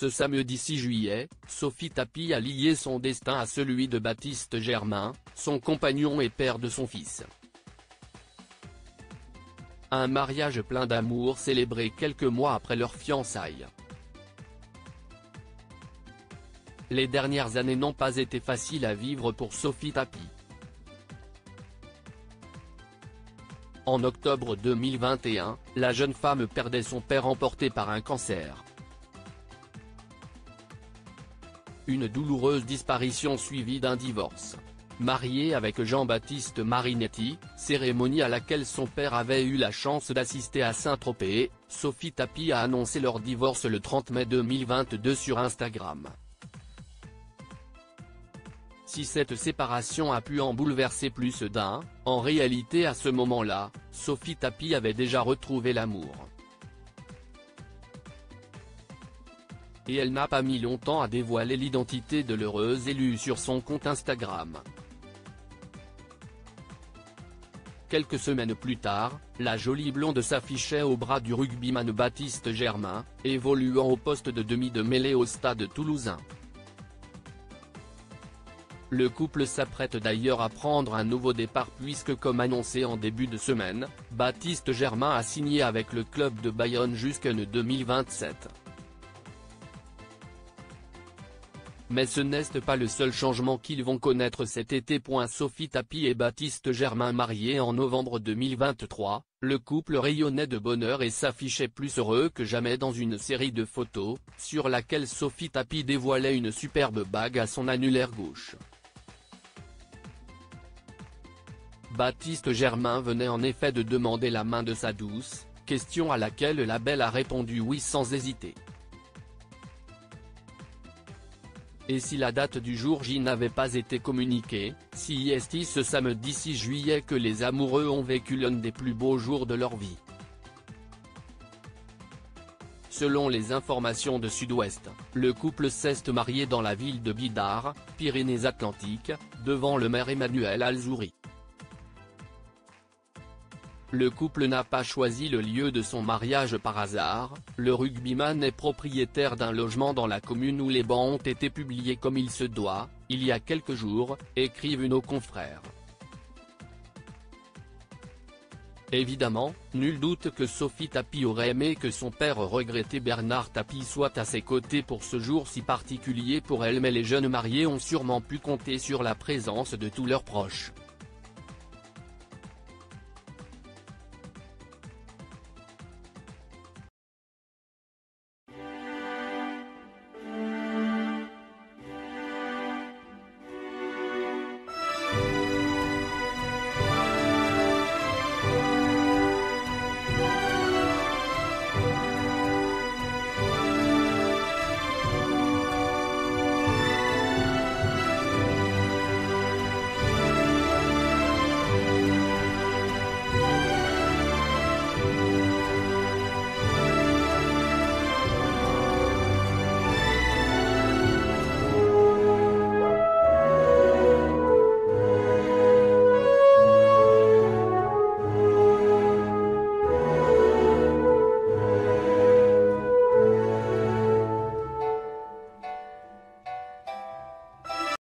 Ce samedi 6 juillet, Sophie Tapi a lié son destin à celui de Baptiste Germain, son compagnon et père de son fils. Un mariage plein d'amour célébré quelques mois après leur fiançailles. Les dernières années n'ont pas été faciles à vivre pour Sophie Tapi. En octobre 2021, la jeune femme perdait son père emporté par un cancer. Une douloureuse disparition suivie d'un divorce. Mariée avec Jean-Baptiste Marinetti, cérémonie à laquelle son père avait eu la chance d'assister à Saint-Tropez, Sophie Tapi a annoncé leur divorce le 30 mai 2022 sur Instagram. Si cette séparation a pu en bouleverser plus d'un, en réalité à ce moment-là, Sophie Tapi avait déjà retrouvé l'amour. Et elle n'a pas mis longtemps à dévoiler l'identité de l'heureuse élue sur son compte Instagram. Quelques semaines plus tard, la jolie blonde s'affichait au bras du rugbyman Baptiste Germain, évoluant au poste de demi de mêlée au stade toulousain. Le couple s'apprête d'ailleurs à prendre un nouveau départ puisque comme annoncé en début de semaine, Baptiste Germain a signé avec le club de Bayonne jusqu'en 2027. Mais ce n'est pas le seul changement qu'ils vont connaître cet été. Sophie Tapi et Baptiste Germain mariés en novembre 2023, le couple rayonnait de bonheur et s'affichait plus heureux que jamais dans une série de photos, sur laquelle Sophie Tapi dévoilait une superbe bague à son annulaire gauche. Baptiste Germain venait en effet de demander la main de sa douce, question à laquelle la belle a répondu oui sans hésiter. Et si la date du jour J n'avait pas été communiquée, si est ce samedi 6 juillet que les amoureux ont vécu l'un des plus beaux jours de leur vie? Selon les informations de Sud-Ouest, le couple s'est marié dans la ville de Bidar, Pyrénées-Atlantiques, devant le maire Emmanuel Alzouri. Le couple n'a pas choisi le lieu de son mariage par hasard, le rugbyman est propriétaire d'un logement dans la commune où les bancs ont été publiés comme il se doit, il y a quelques jours, écrivent nos confrères. Évidemment, nul doute que Sophie Tapi aurait aimé que son père regretté Bernard Tapi soit à ses côtés pour ce jour si particulier pour elle mais les jeunes mariés ont sûrement pu compter sur la présence de tous leurs proches.